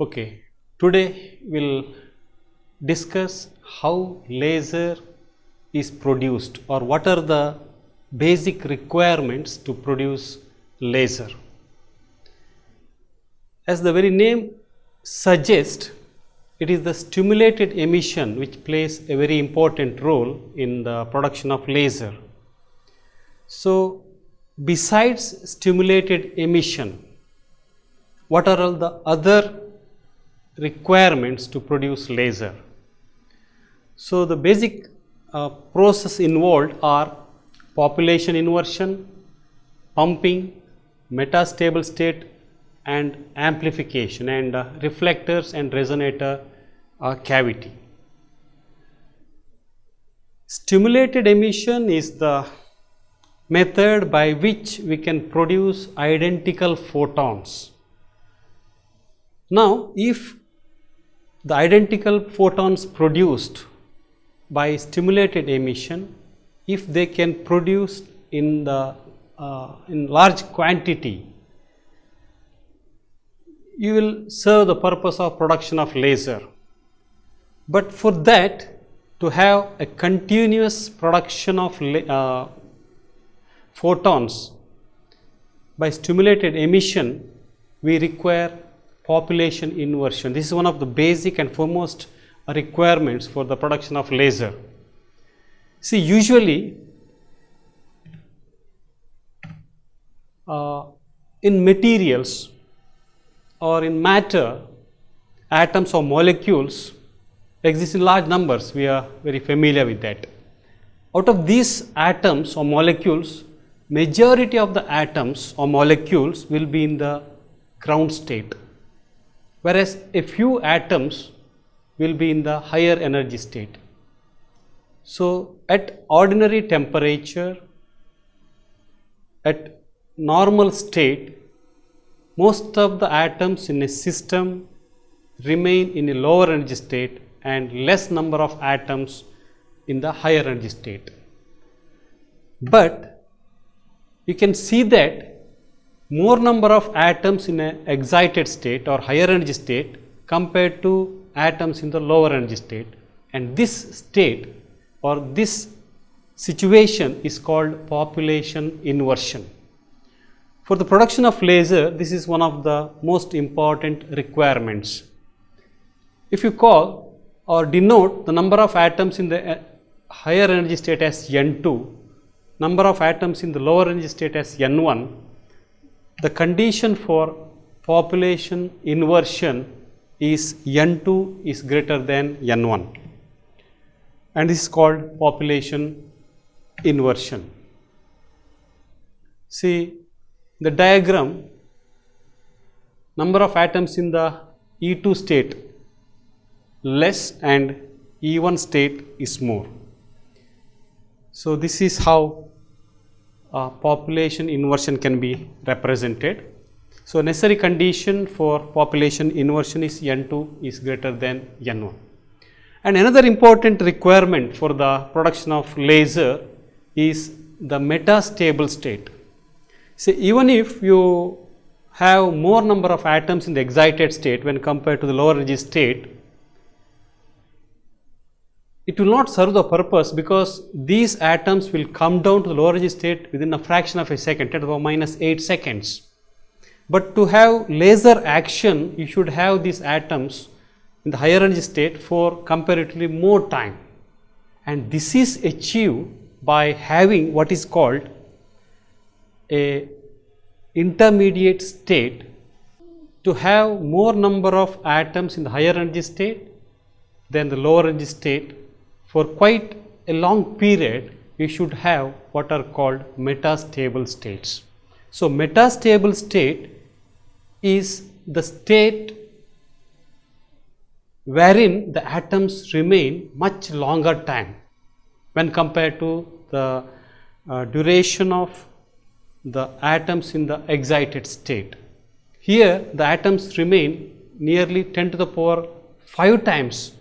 Okay, today we'll discuss how laser is produced or what are the basic requirements to produce laser. As the very name suggests, it is the stimulated emission which plays a very important role in the production of laser. So, besides stimulated emission, what are all the other requirements to produce laser? So, the basic uh, process involved are population inversion, pumping, metastable state and amplification and uh, reflectors and resonator uh, cavity. Stimulated emission is the method by which we can produce identical photons. Now, if the identical photons produced by stimulated emission, if they can produce in the uh, in large quantity, you will serve the purpose of production of laser. But for that, to have a continuous production of uh, photons by stimulated emission, we require population inversion. This is one of the basic and foremost requirements for the production of laser. See, usually uh, in materials or in matter, atoms or molecules exist in large numbers. We are very familiar with that. Out of these atoms or molecules, majority of the atoms or molecules will be in the ground state, whereas a few atoms will be in the higher energy state. So, at ordinary temperature, at normal state, most of the atoms in a system remain in a lower energy state and less number of atoms in the higher energy state. But you can see that more number of atoms in an excited state or higher energy state compared to atoms in the lower energy state and this state or this situation is called population inversion. For the production of laser, this is one of the most important requirements. If you call or denote the number of atoms in the uh, higher energy state as N2, number of atoms in the lower energy state as N1, the condition for population inversion is N2 is greater than N1 and this is called population inversion. See the diagram number of atoms in the E2 state less and E1 state is more. So, this is how uh, population inversion can be represented. So, necessary condition for population inversion is N2 is greater than N1. And another important requirement for the production of laser is the metastable state. So, even if you have more number of atoms in the excited state when compared to the lower energy state, it will not serve the purpose because these atoms will come down to the lower energy state within a fraction of a second, 10 to the power minus 8 seconds. But to have laser action, you should have these atoms in the higher energy state for comparatively more time. And this is achieved by having what is called a intermediate state to have more number of atoms in the higher energy state than the lower energy state for quite a long period we should have what are called metastable states. So, metastable state is the state wherein the atoms remain much longer time when compared to the uh, duration of the atoms in the excited state. Here the atoms remain nearly 10 to the power 5 times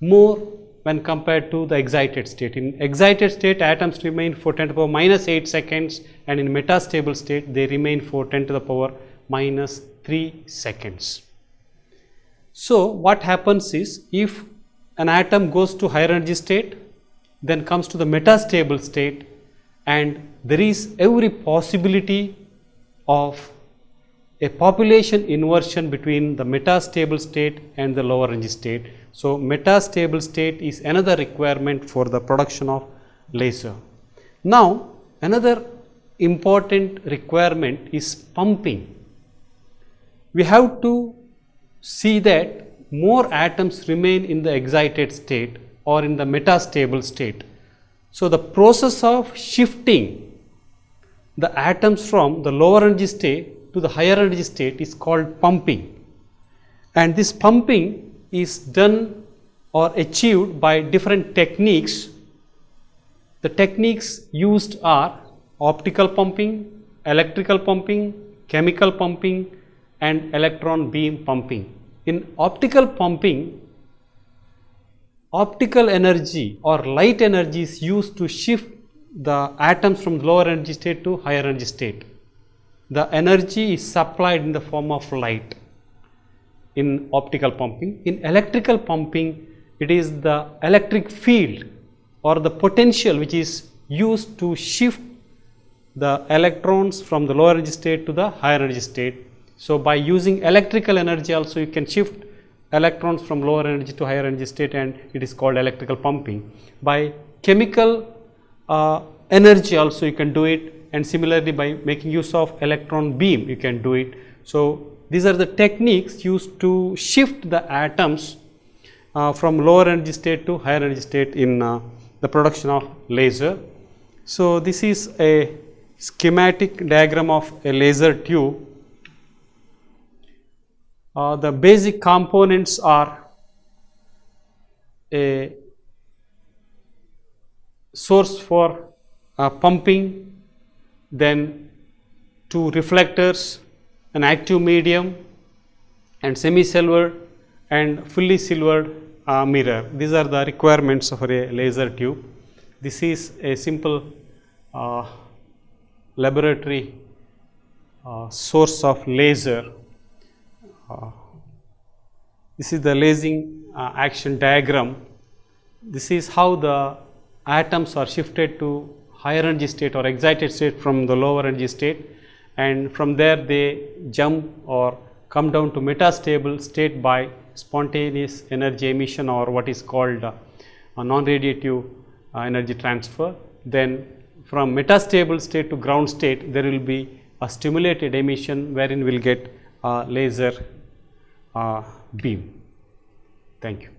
more when compared to the excited state. In excited state atoms remain for 10 to the power minus 8 seconds and in metastable state they remain for 10 to the power minus 3 seconds. So, what happens is if an atom goes to higher energy state, then comes to the metastable state and there is every possibility of a population inversion between the metastable state and the lower energy state. So, metastable state is another requirement for the production of laser. Now, another important requirement is pumping. We have to see that more atoms remain in the excited state or in the metastable state. So, the process of shifting the atoms from the lower energy state to the higher energy state is called pumping. And this pumping is done or achieved by different techniques. The techniques used are optical pumping, electrical pumping, chemical pumping and electron beam pumping. In optical pumping, optical energy or light energy is used to shift the atoms from lower energy state to higher energy state. The energy is supplied in the form of light in optical pumping. In electrical pumping, it is the electric field or the potential which is used to shift the electrons from the lower energy state to the higher energy state. So, by using electrical energy also you can shift electrons from lower energy to higher energy state and it is called electrical pumping. By chemical uh, energy also you can do it and similarly by making use of electron beam you can do it. So, these are the techniques used to shift the atoms uh, from lower energy state to higher energy state in uh, the production of laser. So, this is a schematic diagram of a laser tube. Uh, the basic components are a source for uh, pumping, then two reflectors, an active medium and semi-silvered and fully silvered uh, mirror. These are the requirements for a laser tube. This is a simple uh, laboratory uh, source of laser. Uh, this is the lasing uh, action diagram. This is how the atoms are shifted to higher energy state or excited state from the lower energy state and from there they jump or come down to metastable state by spontaneous energy emission or what is called a non-radiative uh, energy transfer. Then from metastable state to ground state there will be a stimulated emission wherein we will get a laser uh, beam. Thank you.